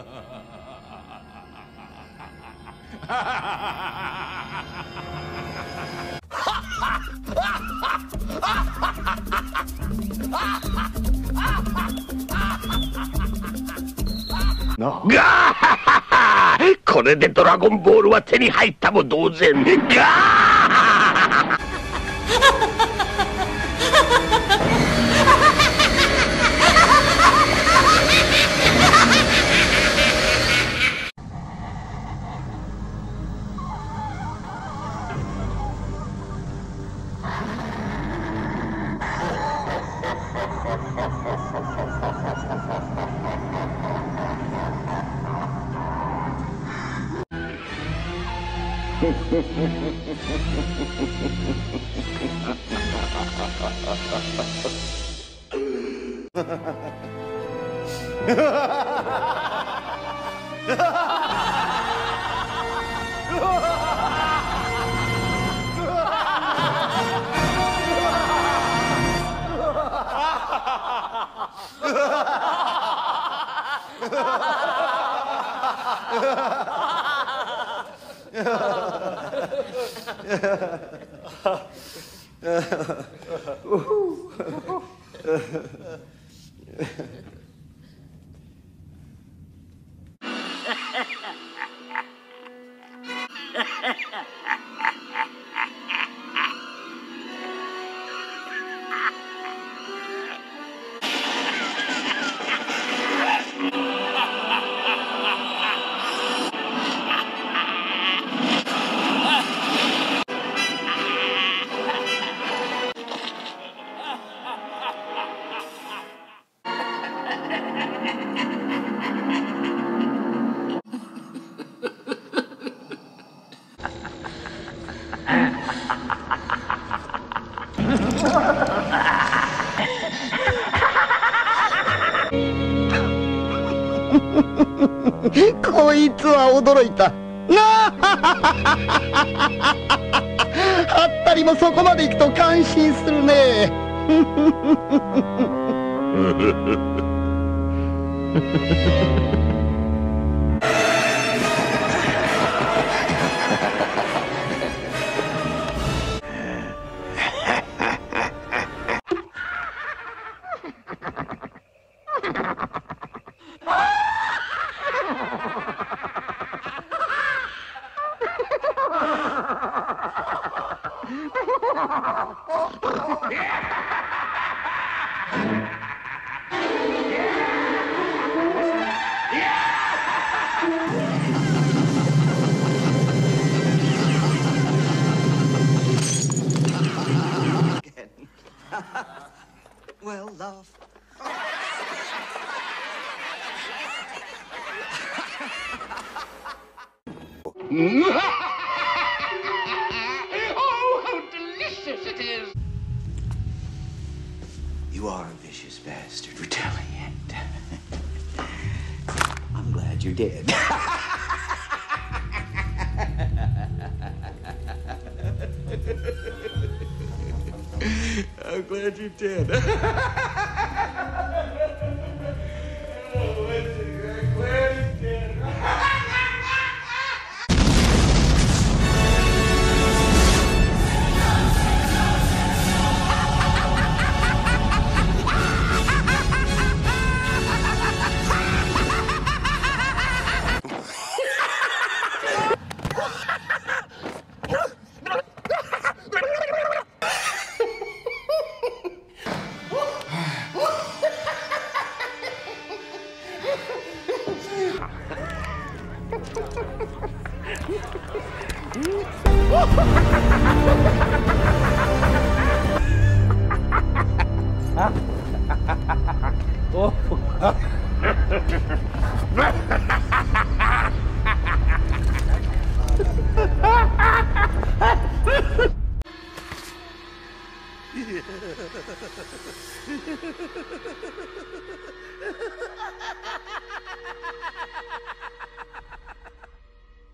ガーこれでドラゴンボールは手に入ったも同然。ガー Ha ha ha ha! yeah. 驚いた。なあはったりもそこまで行くと感心するね。Well, Oh, how delicious it is! You are a vicious bastard, retaliate. I'm glad you're dead. I'm glad you're dead.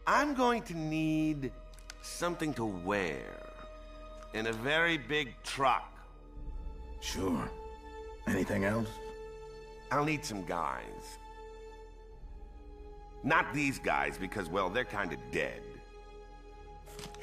I'm going to need something to wear in a very big truck. Sure. Anything else? I'll need some guys. Not these guys, because, well, they're kind of dead.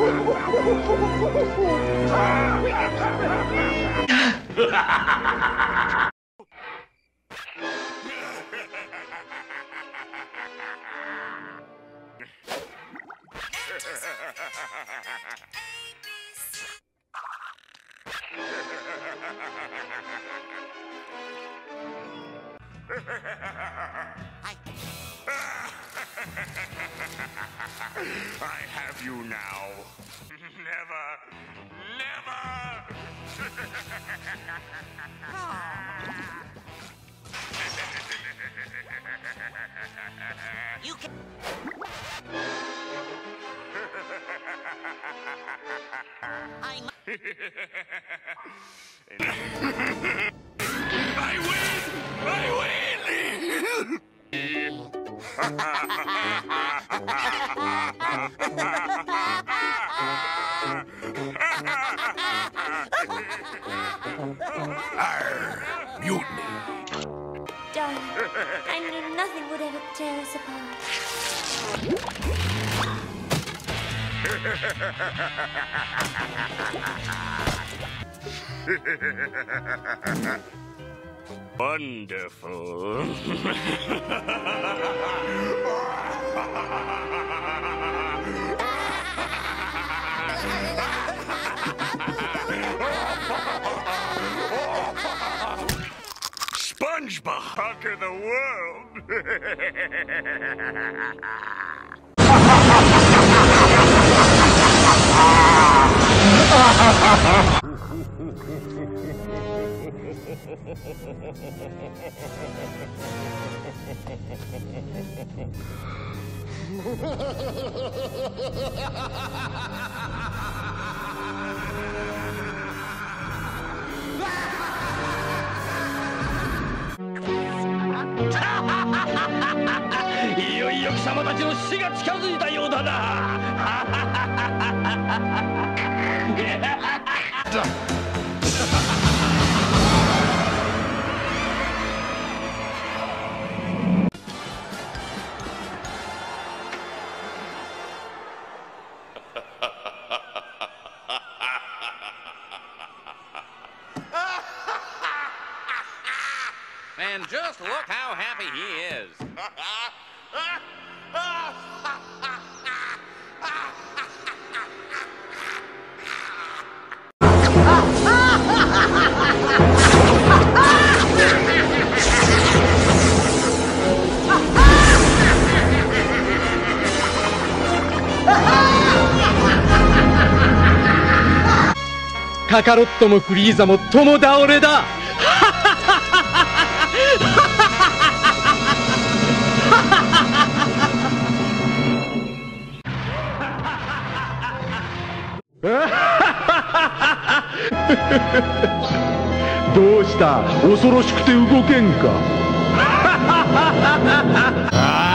Ha ha ha ha ha! I have you now. Never, never! you can... I'm... I win! I win! ト Darling, I knew nothing would ever tear us apart. Wonderful. conquer the world. 貴様たちの死が近づいたようだな「And just look how happy he is. "カカロットもフリーザも共倒れだ!」どうした？恐ろしくて動けんか？